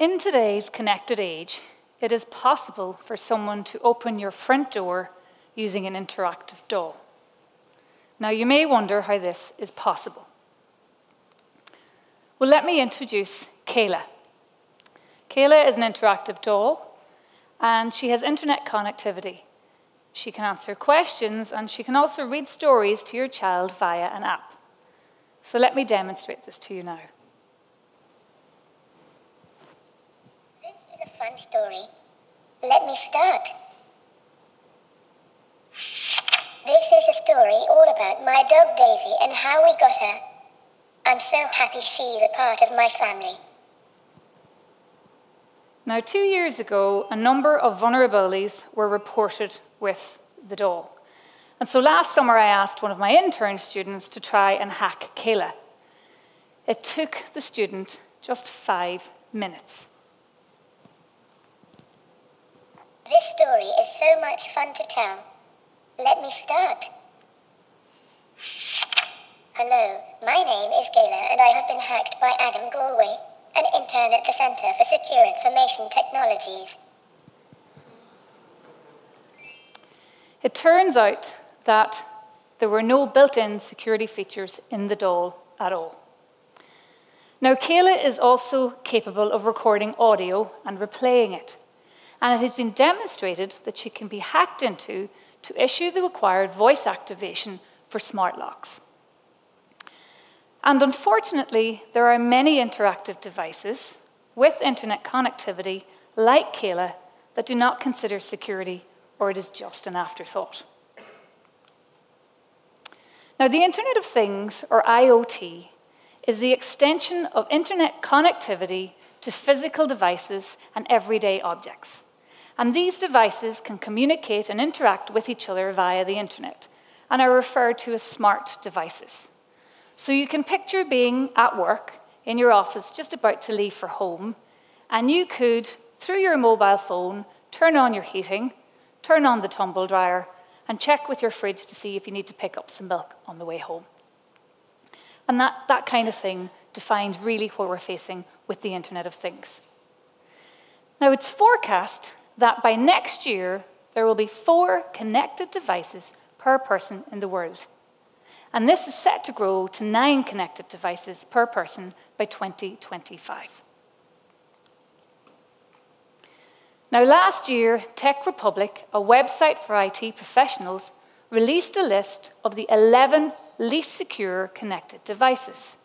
In today's connected age, it is possible for someone to open your front door using an interactive doll. Now, you may wonder how this is possible. Well, let me introduce Cayla. Cayla is an interactive doll, and she has internet connectivity. She can answer questions, and she can also read stories to your child via an app. So let me demonstrate this to you now. Story. Let me start. This is a story all about my dog Daisy and how we got her. I'm so happy she's a part of my family. Now, two years ago, a number of vulnerabilities were reported with the doll. And so last summer, I asked one of my intern students to try and hack Cayla. It took the student just five minutes. This story is so much fun to tell. Let me start. Hello, my name is Gayla, and I have been hacked by Adam Galway, an intern at the Centre for Secure Information Technologies. It turns out that there were no built in security features in the doll at all. Now, Cayla is also capable of recording audio and replaying it, and it has been demonstrated that she can be hacked into to issue the required voice activation for smart locks. And unfortunately, there are many interactive devices with internet connectivity, like Cayla, that do not consider security or it is just an afterthought. Now, the Internet of Things, or IoT, is the extension of internet connectivity to physical devices and everyday objects. And these devices can communicate and interact with each other via the internet and are referred to as smart devices. So you can picture being at work in your office just about to leave for home, and you could, through your mobile phone, turn on your heating, turn on the tumble dryer, and check with your fridge to see if you need to pick up some milk on the way home. And that, that kind of thing defines really what we're facing with the Internet of Things. Now, it's forecast that by next year, there will be four connected devices per person in the world. And this is set to grow to nine connected devices per person by 2025. Now, last year, TechRepublic, a website for IT professionals, released a list of the 11 least secure connected devices.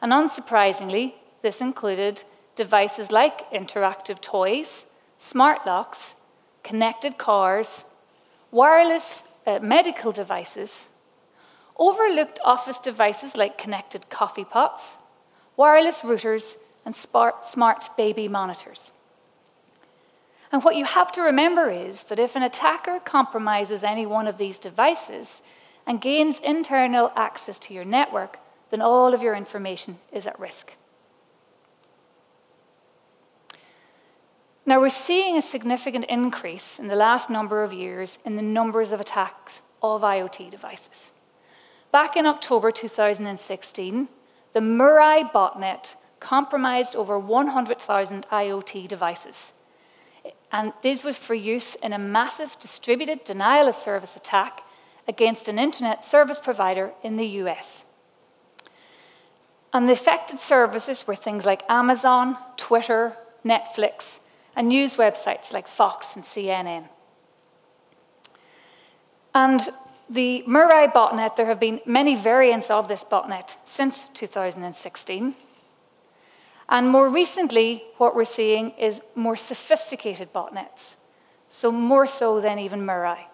And unsurprisingly, this included devices like interactive toys, smart locks, connected cars, wireless uh, medical devices, overlooked office devices like connected coffee pots, wireless routers, and smart baby monitors. And what you have to remember is that if an attacker compromises any one of these devices and gains internal access to your network, then all of your information is at risk. Now, we're seeing a significant increase in the last number of years in the numbers of attacks of IoT devices. Back in October 2016, the Mirai botnet compromised over 100,000 IoT devices. And this was for use in a massive distributed denial of service attack against an internet service provider in the US. And the affected services were things like Amazon, Twitter, Netflix, and news websites like Fox and CNN. And the Mirai botnet, there have been many variants of this botnet since 2016. And more recently, what we're seeing is more sophisticated botnets, so more so than even Mirai.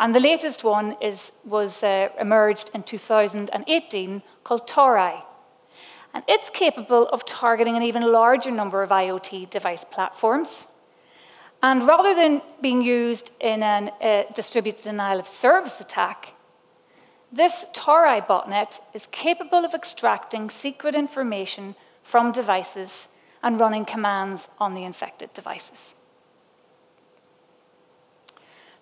And the latest one is, was uh, emerged in 2018 called Torii. And it's capable of targeting an even larger number of IoT device platforms. And rather than being used in a uh, distributed denial of service attack, this Torii botnet is capable of extracting secret information from devices and running commands on the infected devices.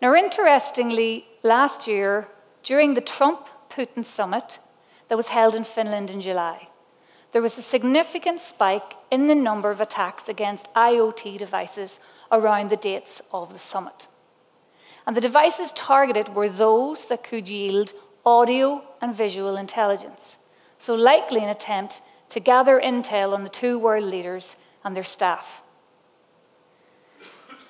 Now, interestingly, last year, during the Trump Putin summit that was held in Finland in July, there was a significant spike in the number of attacks against IoT devices around the dates of the summit. And the devices targeted were those that could yield audio and visual intelligence, so likely an attempt to gather intel on the two world leaders and their staff.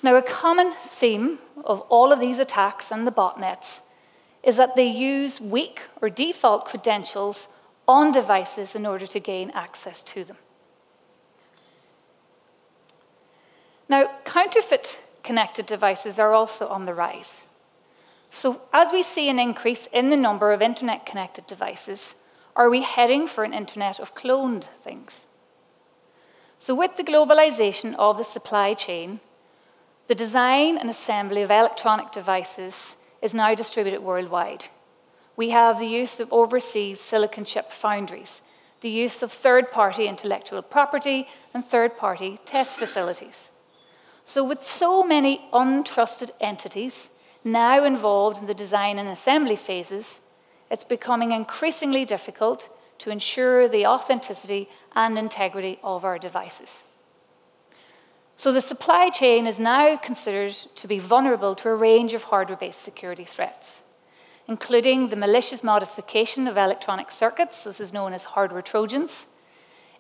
Now, a common theme of all of these attacks and the botnets is that they use weak or default credentials on devices in order to gain access to them. Now, counterfeit connected devices are also on the rise. So, as we see an increase in the number of internet connected devices, are we heading for an internet of cloned things? So, with the globalization of the supply chain, the design and assembly of electronic devices is now distributed worldwide. We have the use of overseas silicon chip foundries, the use of third party intellectual property, and third party test facilities. So, with so many untrusted entities now involved in the design and assembly phases, it's becoming increasingly difficult to ensure the authenticity and integrity of our devices. So, the supply chain is now considered to be vulnerable to a range of hardware based security threats including the malicious modification of electronic circuits, this is known as hardware trojans,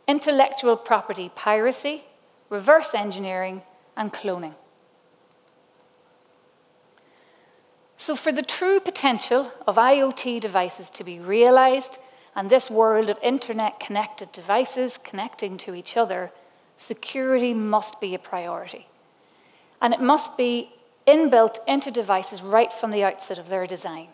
intellectual property piracy, reverse engineering, and cloning. So, for the true potential of IoT devices to be realized and this world of internet connected devices connecting to each other, security must be a priority. And it must be inbuilt into devices right from the outset of their design.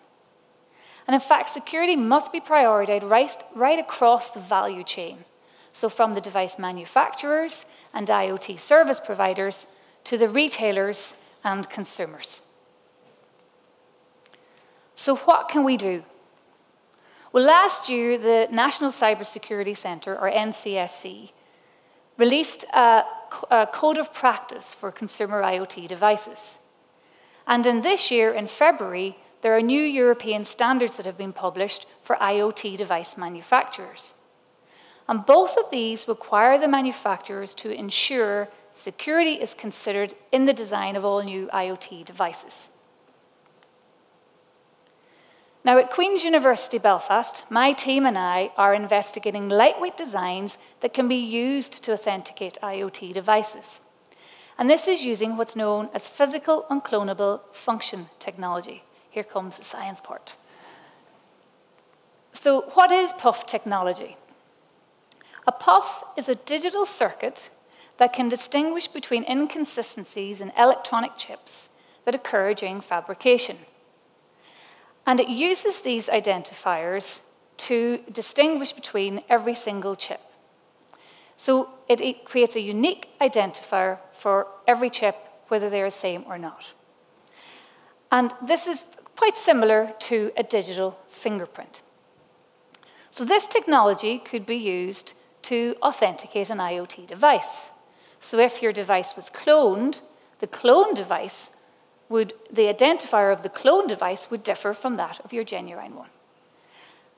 And in fact, security must be prioritized right, across the value chain. So, from the device manufacturers and IoT service providers to the retailers and consumers. So, what can we do? Well, last year, the National Cybersecurity Centre, or NCSC, released a, a, code of practice for consumer IoT devices. And in this year, in February, there are new European standards that have been published for IoT device manufacturers. And both of these require the manufacturers to ensure security is considered in the design of all new IoT devices. Now, at Queen's University Belfast, my team and I are investigating lightweight designs that can be used to authenticate IoT devices. And this is using what's known as physical unclonable function technology. Here comes the science part. So, what is PUF technology? A PUF is a digital circuit that can distinguish between inconsistencies in electronic chips that occur during fabrication. And it uses these identifiers to distinguish between every single chip. So it, creates a unique identifier for every chip, whether they're the same or not. And this is quite similar to a digital fingerprint. So, this technology could be used to authenticate an IoT device. So, if your device was cloned, the clone device would, the identifier of the clone device would differ from that of your genuine one.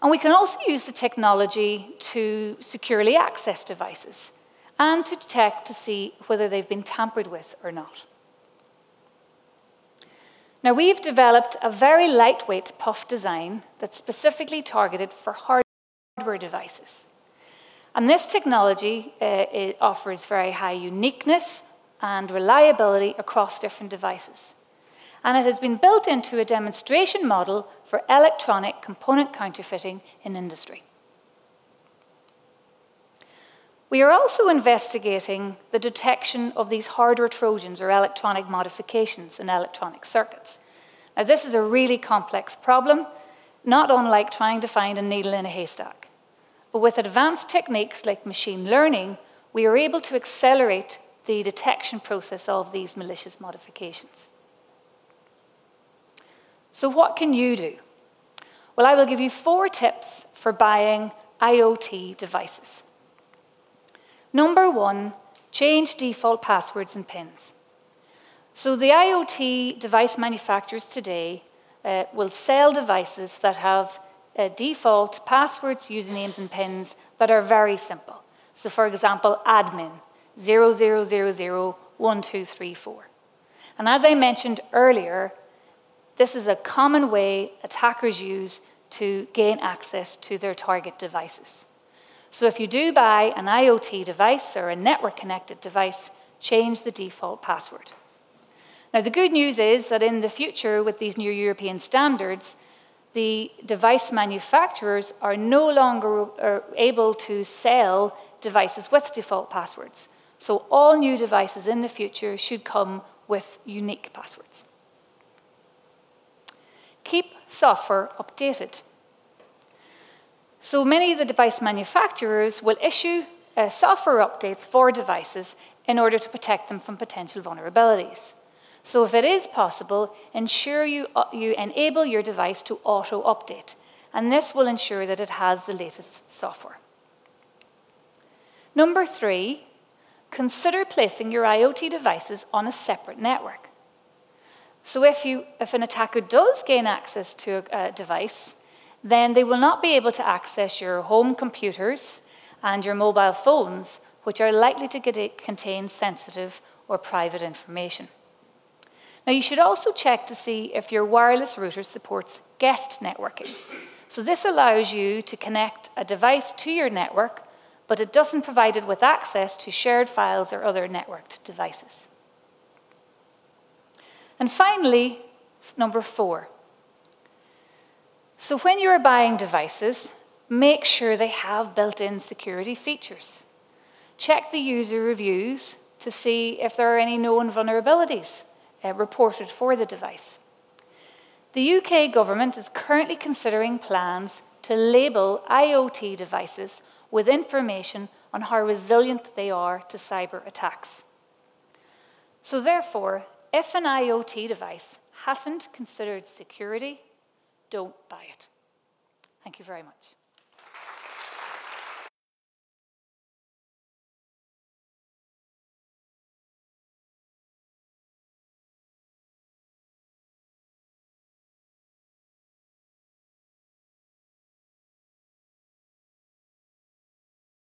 And we can also use the technology to securely access devices and to detect to see whether they've been tampered with or not. Now, we've developed a very lightweight PUF design that's specifically targeted for hardware devices. And this technology uh, offers very high uniqueness and reliability across different devices. And it has been built into a demonstration model for electronic component counterfeiting in industry. We are also investigating the detection of these hardware trojans or electronic modifications in electronic circuits. Now, this is a really complex problem, not unlike trying to find a needle in a haystack. But with advanced techniques like machine learning, we are able to accelerate the detection process of these malicious modifications. So, what can you do? Well, I will give you four tips for buying IoT devices. Number one, change default passwords and PINs. So the IoT device manufacturers today uh, will sell devices that have uh, default passwords, usernames, and PINs that are very simple. So, for example, admin 00001234. And as I mentioned earlier, this is a common way attackers use to gain access to their target devices. So if you do buy an IoT device or a network connected device, change the default password. Now, the good news is that in the future, with these new European standards, the device manufacturers are no longer uh, able to sell devices with default passwords. So all new devices in the future should come with unique passwords. Keep software updated. So many of the device manufacturers will issue uh, software updates for devices in order to protect them from potential vulnerabilities. So if it is possible, ensure you, uh, you enable your device to auto-update, and this will ensure that it has the latest software. Number three, consider placing your IoT devices on a separate network. So if, you, if an attacker does gain access to a, a device, then they will not be able to access your home computers and your mobile phones, which are likely to contain sensitive or private information. Now, you should also check to see if your wireless router supports guest networking. So, this allows you to connect a device to your network, but it doesn't provide it with access to shared files or other networked devices. And finally, number four. So, when you're buying devices, make sure they have built in security features. Check the user reviews to see if there are any known vulnerabilities uh, reported for the device. The UK government is currently considering plans to label IoT devices with information on how resilient they are to cyber attacks. So, therefore, if an IoT device hasn't considered security, don't buy it. Thank you very much.